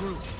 Need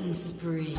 Killing spree.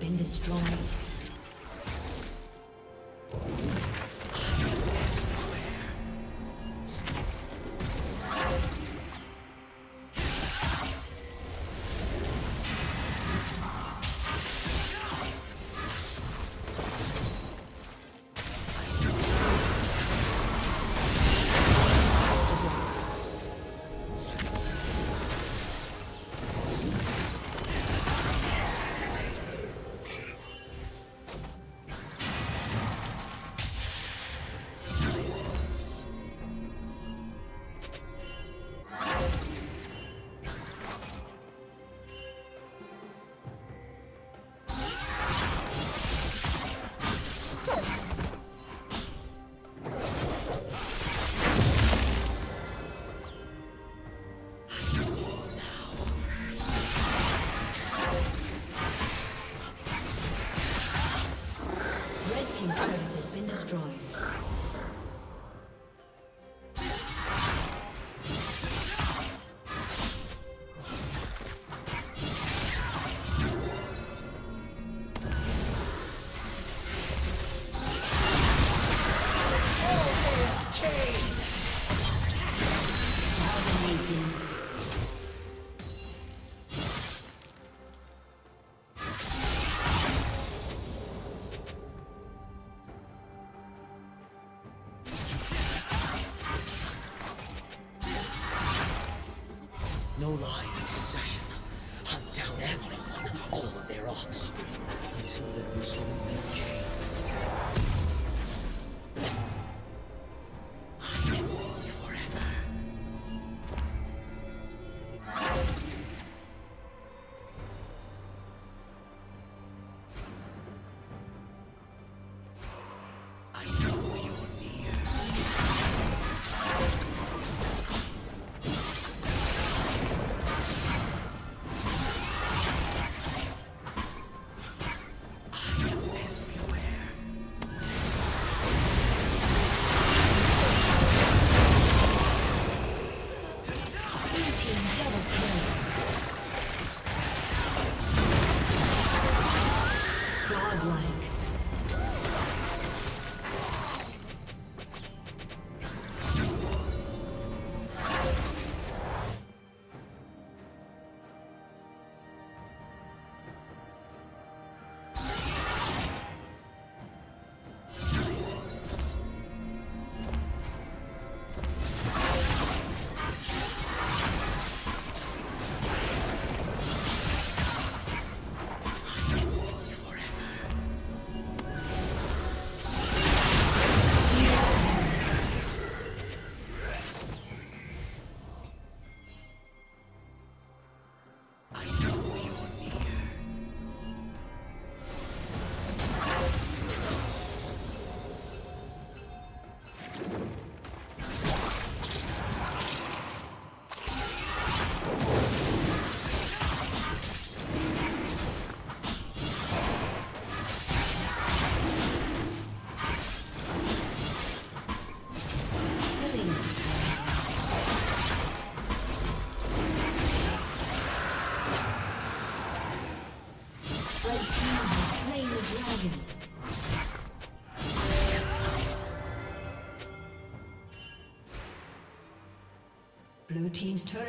Been destroyed.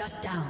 Shut down.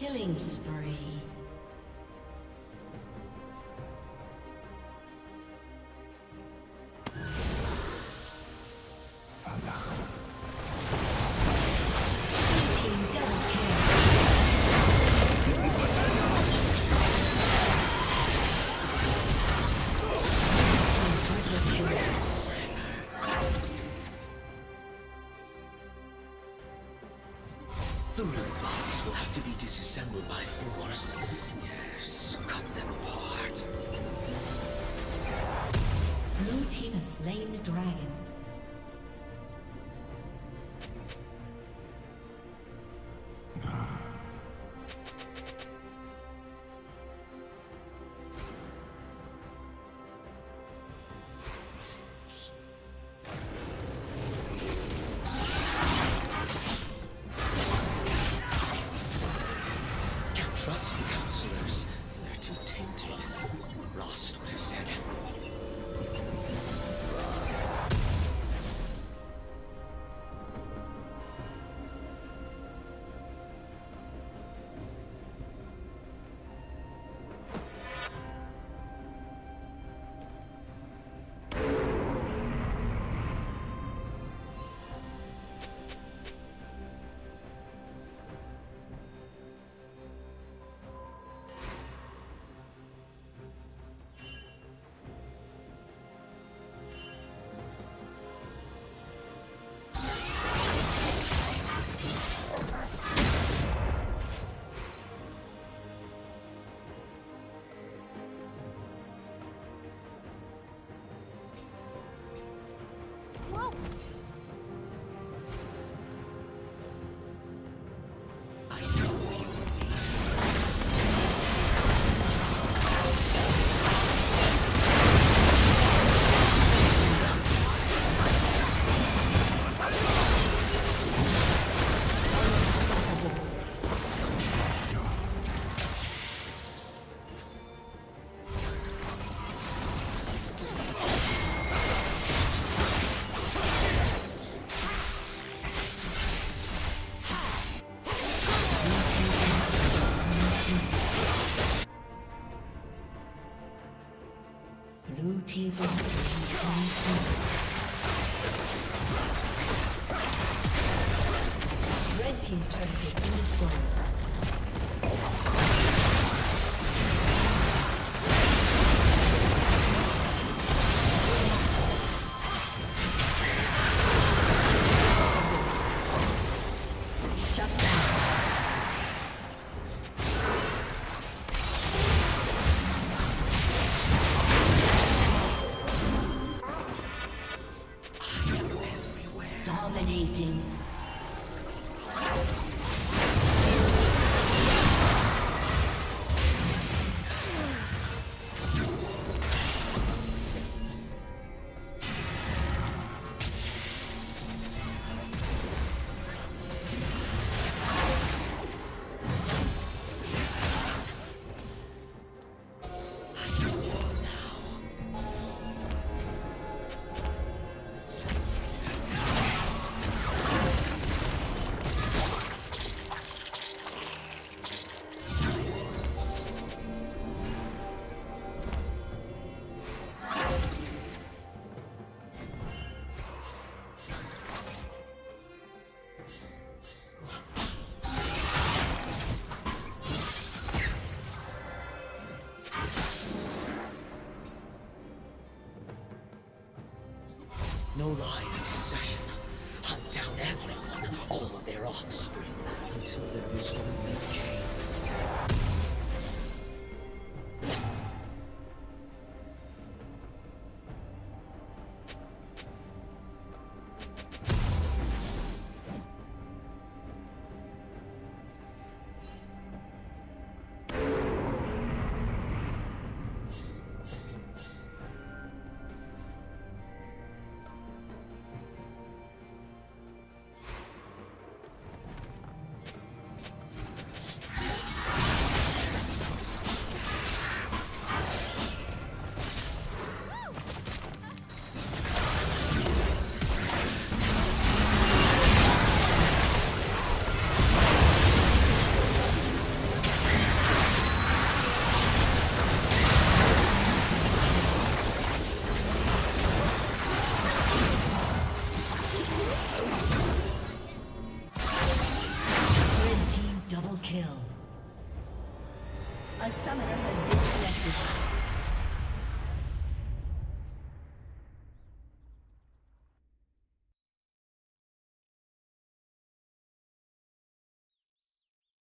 Killing spree.